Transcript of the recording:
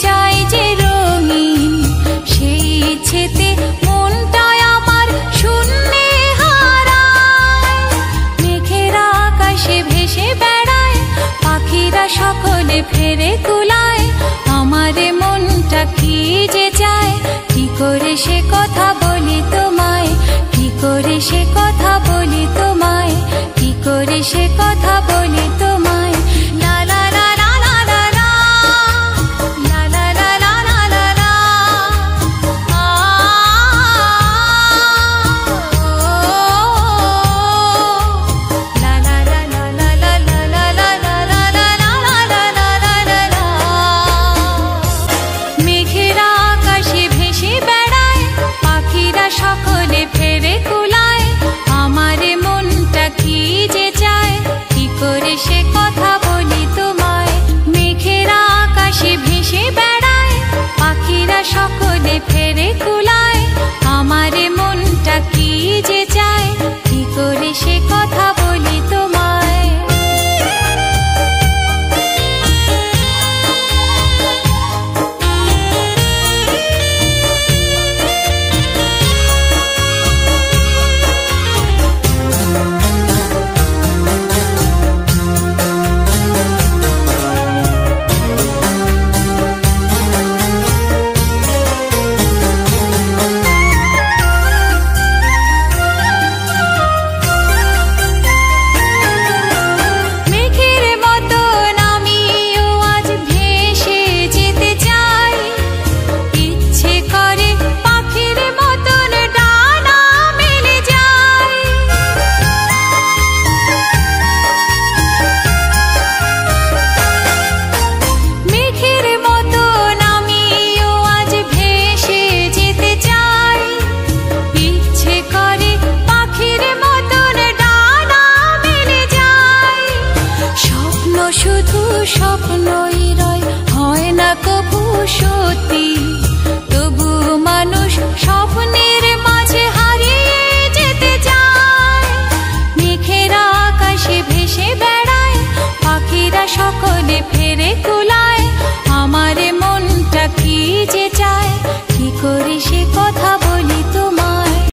সেই আমার আকাশে ভেসে বেড়ায়, পাখিরা সকলে ফেরে তোলায়। আমারে মনটা কি যে চায়, কি করে সে কথা 树